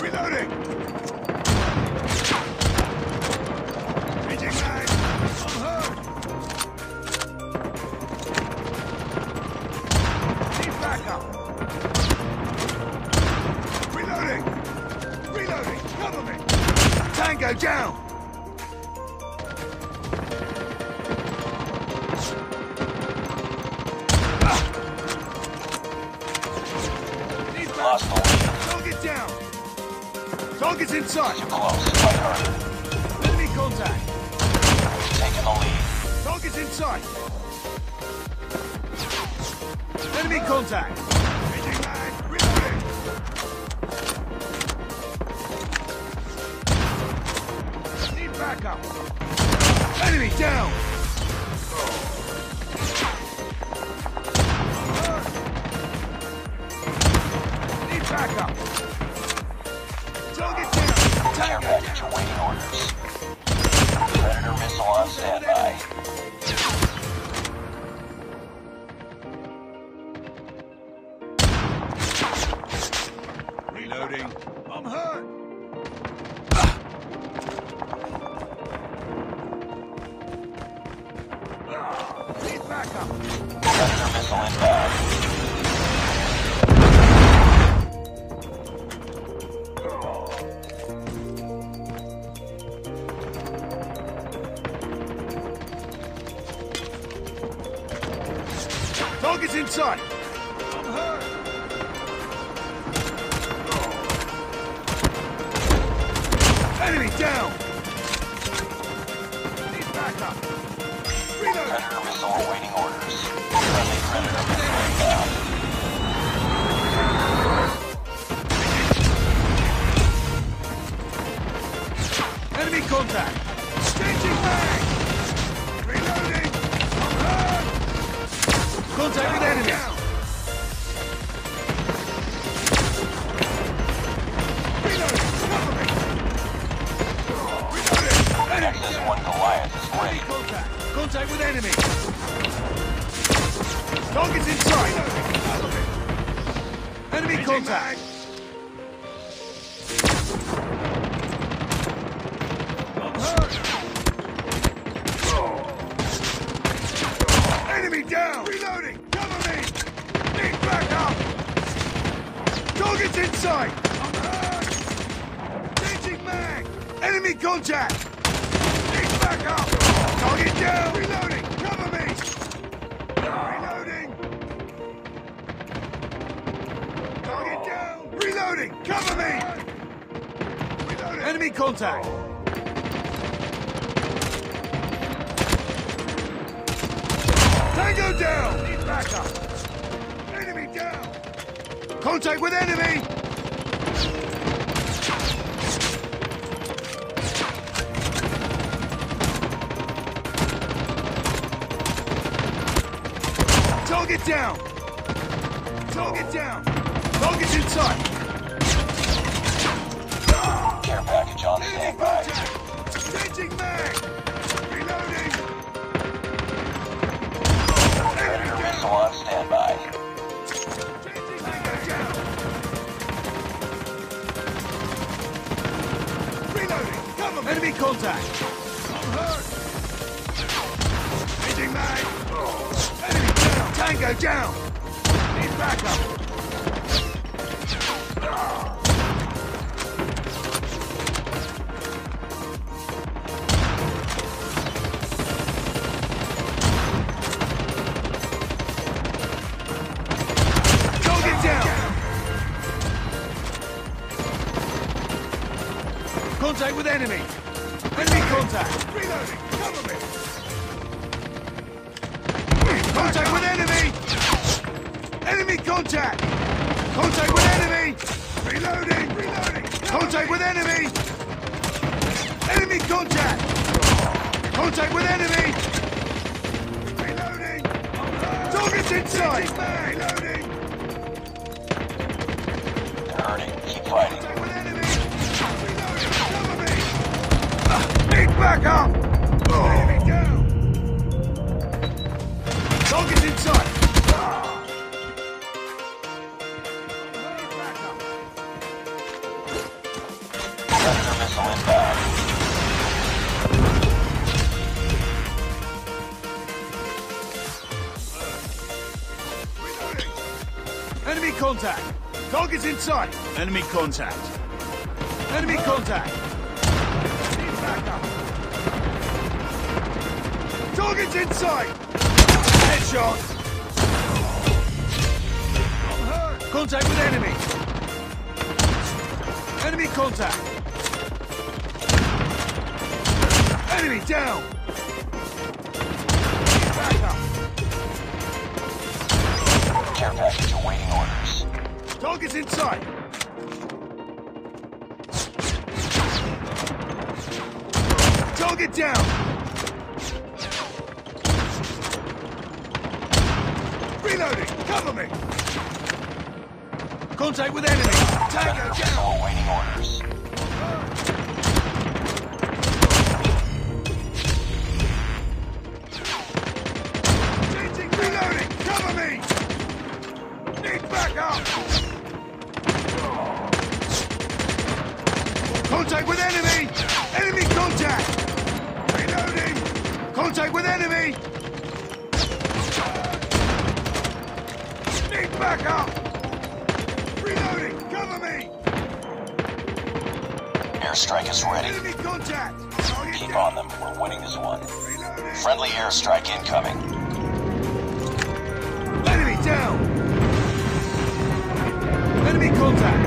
Reloading! Cover me! Tango down! Lost. Target down! Target's in sight! Too close. Fight. Enemy contact! Taking the lead. Target's in sight! Enemy contact! Changing mag! Reloading! Need! Enemy down! Need backup! Target down! Tango package down! awaiting orders. Predator missile on standby. Reloading. I'm hurt. Missile inbound. Target's in sight. I'm hurt. Enemy down. Need backup. Predator missile awaiting orders. Enemy contact. Changing mag. Reloading. Contact with enemy. Target's in sight. Enemy contact. Enemy down. Reloading. Cover me. Need backup. Target's in sight. I'm hurt. Changing mag. Enemy contact. Need backup. Target down. Reloading. Cover me. Enemy contact. Tango down. Need backup. Enemy down. Contact with enemy. Target down! Target down! Target's in sight! On Enemy standby. contact! Changing mag! Reloading! Enemy Predator missile on standby. Changing mag down! Reloading! Cover me! Enemy contact! I'm hurt! Changing mag! Enemy down! Tango down! Need backup! Ah! Contact with enemy! Enemy contact! Reloading! Cover me! Contact with enemy! Enemy contact! Contact with enemy! Reloading! Reloading! Contact with enemy! Enemy contact! Contact with enemy! Reloading! Target's inside! Reloading! They're hurting. Keep fighting. Need backup! Enemy down! Target's inside! Enemy contact! In sight! Enemy contact! Enemy contact! Target's in sight! Headshot! I'm hurt! Contact with enemy! Enemy contact! Enemy down! Need backup! Care package awaiting orders. Target's in sight! Target down! Reloading! Cover me! Contact with enemy! Tango down! missile awaiting orders. Contact with enemy! Enemy contact! Reloading! Contact with enemy! Need backup! Reloading! Cover me! Airstrike is ready. Enemy contact! Target Keep down. on them. We're winning this one. Reloading! Friendly airstrike incoming. Enemy down! Enemy contact!